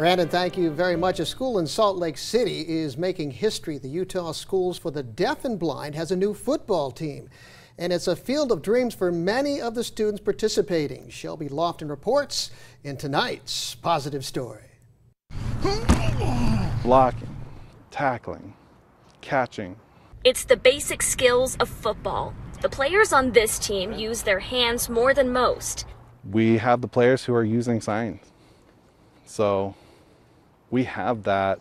Brandon, thank you very much. A school in Salt Lake City is making history. The Utah Schools for the Deaf and Blind has a new football team, and it's a field of dreams for many of the students participating. Shelby Lofton reports in tonight's positive story. Blocking, tackling, catching. It's the basic skills of football. The players on this team use their hands more than most. We have the players who are using signs. So we have that.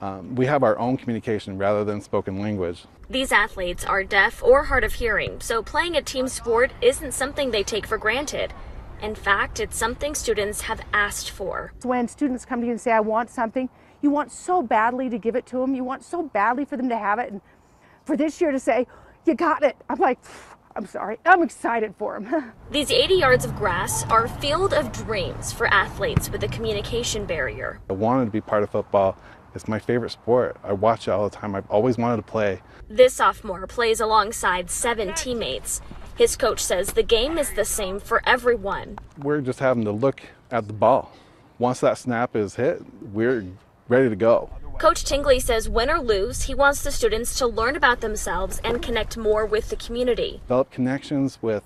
Um, we have our own communication rather than spoken language. These athletes are deaf or hard of hearing, so playing a team sport isn't something they take for granted. In fact, it's something students have asked for. When students come to you and say, I want something, you want so badly to give it to them. You want so badly for them to have it. And for this year to say, you got it, I'm like, I'm sorry. I'm excited for him. These 80 yards of grass are a field of dreams for athletes with a communication barrier. I wanted to be part of football. It's my favorite sport. I watch it all the time. I've always wanted to play. This sophomore plays alongside seven teammates. His coach says the game is the same for everyone. We're just having to look at the ball. Once that snap is hit, we're ready to go. Coach Tingley says win or lose, he wants the students to learn about themselves and connect more with the community. Develop connections with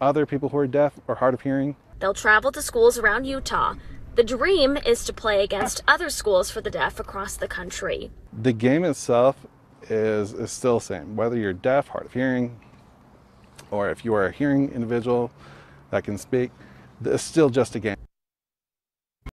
other people who are deaf or hard of hearing. They'll travel to schools around Utah. The dream is to play against other schools for the deaf across the country. The game itself is, is still the same, whether you're deaf, hard of hearing, or if you are a hearing individual that can speak, it's still just a game.